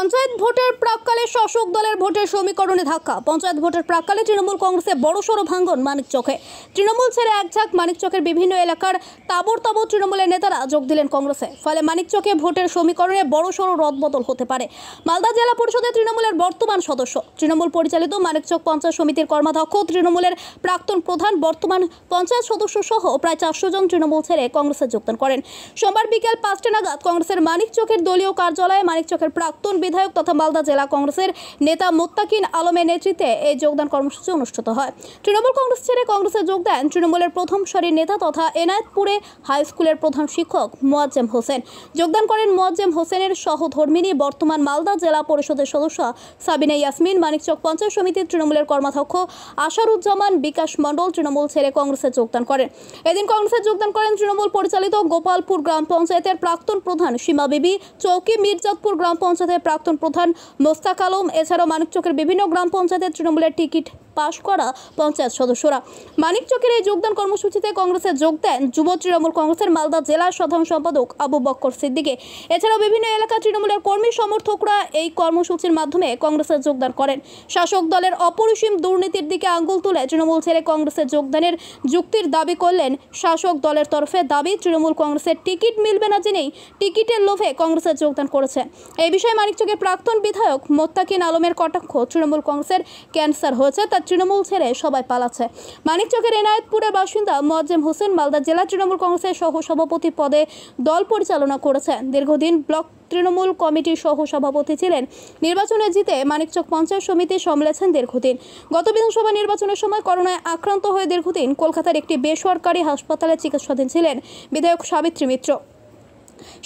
পঞ্চায়েত ভোটের প্রাককালে শাসক দলের ভোটের সমীকরণে ধাক্কা। পঞ্চায়েত ভোটের প্রাককালে তৃণমূল কংগ্রেসে বড়সড় ভাঙ্গন মানিকচকে তৃণমূল ছেড়ে এক ঝাঁক মানিকচকের বিভিন্ন এলাকার তাবর তাবর তৃণমূলের নেতারা যোগ দিলেন কংগ্রেসে। ফলে মানিক মানিকচকে ভোটের সমীকরণে বড়সড় রদবদল হতে পারে। মালদা জেলা পরিষদের তৃণমূলের বর্তমান সদস্য। তৃণমূল পরিচালিত মানিকচক পঞ্চায়েত সমিতির কর্মাধ্যক্ষ, তৃণমূলের প্রাক্তন প্রধান বর্তমান পঞ্চায়েত সদস্য সহ প্রায় চারশো জন তৃণমূল ছেড়ে কংগ্রেসে যোগদান করেন। সোমবার বিকেল পাঁচটা নাগাদ কংগ্রেসের মানিকচকের দলীয় কার্যালয়ে মানিক মানিকচকের প্রাক্তন বিধায়ক তথা মালদা জেলা কংগ্রেসের নেতা মোত্তাকিন আলমের নেতৃত্বে এই যোগদান কর্মসূচি অনুষ্ঠিত হয়। তৃণমূল কংগ্রেস ছেড়ে কংগ্রেসে যোগ দেন তৃণমূলের প্রথম সারির নেতা তথা এনায়েতপুরে হাই স্কুলের প্রধান শিক্ষক মোয়াজ্জেম হোসেন। যোগদান করেন মোয়াজ্জেম হোসেনের সহধর্মিনী বর্তমান মালদা জেলা পরিষদের সদস্য সাবিনা ইয়াসমিন মানিকচক পঞ্চায়েত সমিতির তৃণমূলের কর্মাধ্যক্ষ আশারুজ্জামান বিকাশ মণ্ডল তৃণমূল ছেড়ে কংগ্রেসে যোগদান করেন। এদিন কংগ্রেসে যোগদান করেন তৃণমূল পরিচালিত গোপালপুর গ্রাম পঞ্চায়েতের প্রাক্তন প্রধান সীমা বিবি, চৌকি মির্জাতপুর গ্রাম পঞ্চায়েতের প্রাক্তন প্রধান মোস্তাক আলম এছাড়াও মানিকচকের বিভিন্ন গ্রাম পঞ্চায়েতের তৃণমূলের টিকিট পাশ করা পঞ্চায়েত সদস্যরা। মানিকচকের এই যোগদান কর্মসূচিতে কংগ্রেসে যোগ দেন যুব তৃণমূল কংগ্রেসের মালদা জেলা সাধারণ সম্পাদক আবু বক্কর সিদ্দিকে। এছাড়াও বিভিন্ন এলাকা তৃণমূলের কর্মী সমর্থকরা এই কর্মসূচির মাধ্যমে কংগ্রেসে যোগদান করেন। শাসক দলের অপরিসীম দুর্নীতির দিকে আঙ্গুল তুলে তৃণমূল ছেড়ে কংগ্রেসে যোগদানের যুক্তির দাবি করলেন শাসক দলের তরফে দাবি, তৃণমূল কংগ্রেসের টিকিট মিলবে না জেনেই টিকিটের লোভে কংগ্রেসে যোগদান করেছে। এই বিষয়ে মানিকচকের প্রাক্তন বিধায়ক মোত্তাকিন আলমের কটাক্ষ তৃণমূল কংগ্রেসের ক্যান্সার হয়েছে তা তৃণমূল ছেড়ে সবাই পালাচ্ছে। মানিকচকের এনায়েতপুরের বাসিন্দা মোয়াজ্জেম হোসেন মালদা জেলা তৃণমূল কংগ্রেসের সহ সভাপতি পদে দল পরিচালনা করেছেন। দীর্ঘদিন ব্লক তৃণমূল কমিটির সহ সভাপতি ছিলেন। নির্বাচনে জিতে মানিকচক পঞ্চায়েত সমিতি সামলেছেন দীর্ঘদিন। গত বিধানসভা নির্বাচনের সময় করোনায় আক্রান্ত হয়ে দীর্ঘদিন কলকাতার একটি বেসরকারি হাসপাতালে চিকিৎসাধীন ছিলেন বিধায়ক সাবিত্রী মিত্র।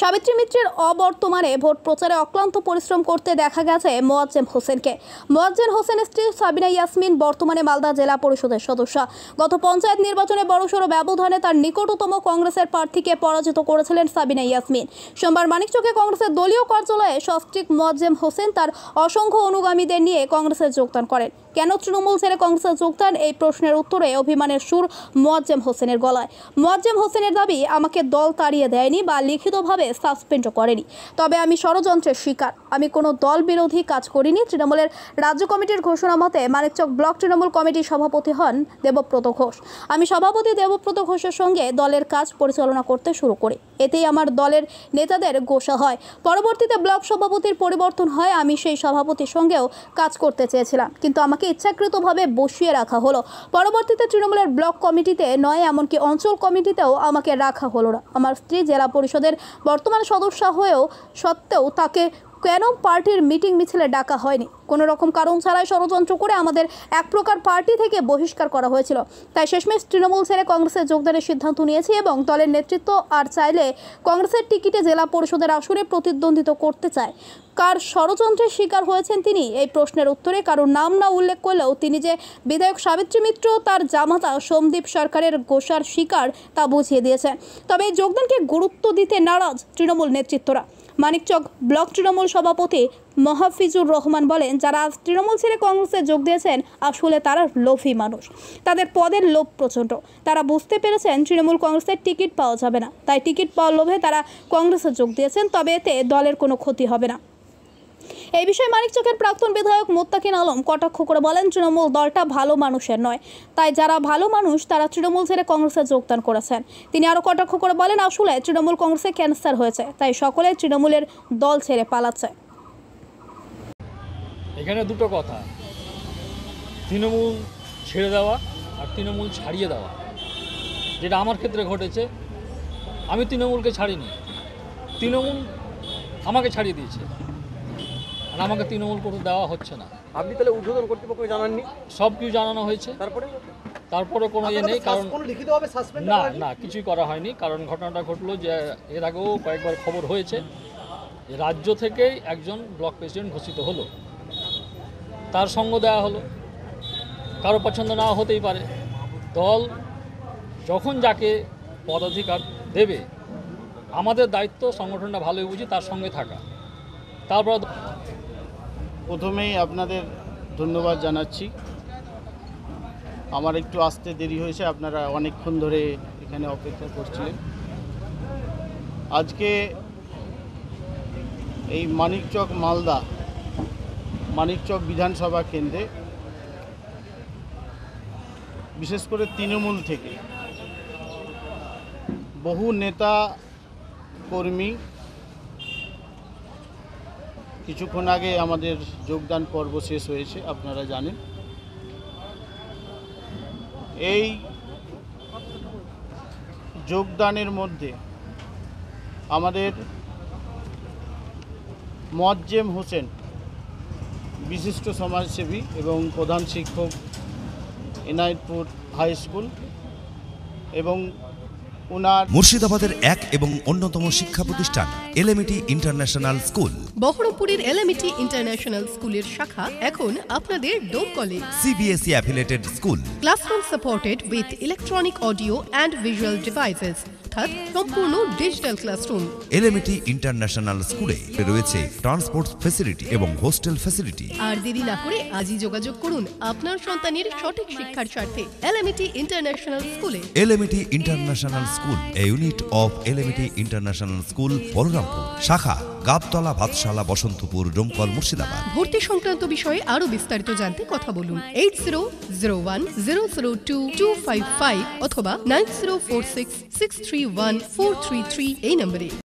সাবিত্রী মিত্রের অবর্তমানে ভোট প্রচারে অক্লান্ত পরিশ্রম করতে দেখা গেছে মোয়াজ্জেম হোসেনকে। মোয়াজ্জেম হোসেনের স্ত্রী সাবিনা ইয়াসমিন বর্তমানে মালদা জেলা পরিষদের সদস্য। গত পঞ্চায়েত নির্বাচনে বড়সড় ব্যবধানে তার নিকটতম কংগ্রেসের প্রার্থীকে পরাজিত করেছিলেন সাবিনা ইয়াসমিন। সোমবার মানিকচকে কংগ্রেসের দলীয় কার্যালয়ে সস্ত্রীক মোয়াজ্জেম হোসেন তার অসংখ্য অনুগামীদের নিয়ে কংগ্রেসে যোগদান করেন। কেন তৃণমূল ছেড়ে কংগ্রেসে যোগদান এই প্রশ্নের উত্তরে অভিমানের সুর মোয়াজ্জেম হোসেনের গলায়। মোয়াজ্জেম হোসেনের দাবি, আমাকে দল তাড়িয়ে দেয়নি বা লিখিতভাবে সাসপেন্ডও করেনি। তবে আমি ষড়যন্ত্রের শিকার। আমি কোনো দল বিরোধী কাজ করিনি। তৃণমূলের রাজ্য কমিটির ঘোষণা মতে, মানিকচক ব্লক তৃণমূল কমিটির সভাপতি হন দেবব্রত ঘোষ। আমি সভাপতি দেবব্রত ঘোষের সঙ্গে দলের কাজ পরিচালনা করতে শুরু করি। এতেই আমার দলের নেতাদের গোসা হয়। পরবর্তীতে ব্লক সভাপতির পরিবর্তন হয়। আমি সেই সভাপতির সঙ্গেও কাজ করতে চেয়েছিলাম। কিন্তু আমাকে ইচ্ছাকৃতভাবে বসিয়ে রাখা হলো। পরবর্তীতে তৃণমূলের ব্লক কমিটিতে নয়, এমনকি অঞ্চল কমিটিতেও আমাকে রাখা হলো না। আমার স্ত্রী জেলা পরিষদের বর্তমান সদস্য হয়েও সত্ত্বেও তাকে কেন পার্টির মিটিং মিছিলে ডাকা হয়নি? কোনো রকম কারণ ছাড়াই ষড়যন্ত্র করে আমাদের এক প্রকার পার্টি থেকে বহিষ্কার করা হয়েছিল। তাই শেষমেশ তৃণমূল ছেড়ে কংগ্রেসে যোগদানের সিদ্ধান্ত নিয়েছি এবং দলের নেতৃত্ব আর চাইলে কংগ্রেসের টিকিটে জেলা পরিষদের আসরে প্রতিদ্বন্দ্বিত করতে চায়। কার ষড়যন্ত্রের শিকার হয়েছেন তিনি? এই প্রশ্নের উত্তরে কারোর নাম না উল্লেখ করলেও তিনি যে বিধায়ক সাবিত্রী মিত্র, তার জামাতা সোমদীপ সরকারের গোসার শিকার তা বুঝিয়ে দিয়েছে। তবে এই যোগদানকে গুরুত্ব দিতে নারাজ তৃণমূল নেতৃত্বরা। মানিকচক ব্লক তৃণমূল সভাপতি মহাফিজুর রহমান বলেন, যারা তৃণমূল ছেড়ে কংগ্রেসে যোগ দিয়েছেন, আসলে তারা লোভী মানুষ। তাদের পদের লোভ প্রচণ্ড। তারা বুঝতে পেরেছেন তৃণমূল কংগ্রেসের টিকিট পাওয়া যাবে না। তাই টিকিট পাওয়ার লোভে তারা কংগ্রেসে যোগ দিয়েছেন, তবে এতে দলের কোনো ক্ষতি হবে না। এই বিষয়ে মানিকচকের প্রাক্তন বিধায়ক মোত্তাকিন আলম কটাক্ষ করে বলেন, তৃণমূল দলটা ভালো মানুষের নয়। তাই যারা ভালো মানুষ, তারা তৃণমূল ছেড়ে কংগ্রেসে যোগদান করেছেন। তিনি আরও কটাক্ষ করে বলেন, আসলে তৃণমূল কংগ্রেসে ক্যান্সার হয়েছে, তাই সকলে তৃণমূলের দল ছেড়ে পালাচ্ছে। এখানে দুটো কথা। তৃণমূল ছেড়ে দেওয়া আর তৃণমূল ছাড়িয়ে দেওয়া, যেটা আমার ক্ষেত্রে ঘটেছে। আমি তৃণমূলকে ছাড়িনি। তৃণমূল আমাকে ছাড়িয়ে দিয়েছে। আর আমাকে তৃণমূল করে দেওয়া হচ্ছে না। আপনি তাহলে উদ্বোধন কর্তৃপক্ষকে জানাননি? সব কিছু জানানো হয়েছে। তারপরে তারপরে কোনো ইয়ে নেই কারণ কোনো লিখিতভাবে সাসপেন্ড না না কিছুই করা হয়নি কারণ ঘটনাটা ঘটলো যে এর আগেও কয়েকবার খবর হয়েছে। যে রাজ্য থেকেই একজন ব্লক প্রেসিডেন্ট ঘোষিত হলো। তার সঙ্গ দেওয়া হলো। কারও পছন্দ না হতেই পারে। দল যখন যাকে পদাধিকার দেবে আমাদের দায়িত্ব সংগঠনটা ভালোই বুঝি তার সঙ্গে থাকা। তারপর প্রথমেই আপনাদের ধন্যবাদ জানাচ্ছি। আমার একটু আসতে দেরি হয়েছে, আপনারা অনেকক্ষণ ধরে এখানে অপেক্ষা করছিলেন। আজকে এই মানিকচক মালদা, মানিকচক বিধানসভা কেন্দ্রে, বিশেষ করে তৃণমূল থেকে বহু নেতা কর্মী কিছুক্ষণ আগে আমাদের যোগদান পর্ব শেষ হয়েছে, আপনারা জানেন। এই যোগদানের মধ্যে আমাদের মজ্জেম হোসেন, বিশিষ্ট সমাজসেবী এবং প্রধান শিক্ষক, এনায়তপুর হাই স্কুল এবং মুর্শিদাবাদের এক এবং অন্যতম শিক্ষা প্রতিষ্ঠান এলএমইটি ইন্টারন্যাশনাল স্কুল। বহরমপুরের এলএমইটি ইন্টারন্যাশনাল স্কুলের শাখা এখন আপনাদের ডোম college. CBSE affiliated school. Classroom supported with electronic audio and visual devices. অর্থাৎ সম্পূর্ণ ডিজিটাল ক্লাসরুম এলএমটি ইন্টারন্যাশনাল স্কুলে রয়েছে ট্রান্সপোর্ট ফেসিলিটি এবং হোস্টেল ফেসিলিটি আর দেরি না করে আজই যোগাযোগ করুন আপনার সন্তানের সঠিক শিক্ষার স্বার্থে এলএমটি ইন্টারন্যাশনাল স্কুলে LMT international school A. Unit of LMT international school Balarampur শাখা গাবতলা, ভাতশালা, বসন্তপুর ডোমকল মুর্শিদাবাদ। ভর্তি সংক্রান্ত বিষয়ে আরও বিস্তারিত জানতে কথা বলুন eight zero zero one zero zero two two five five অথবা nine zero four six six three one four three three এই নম্বরে।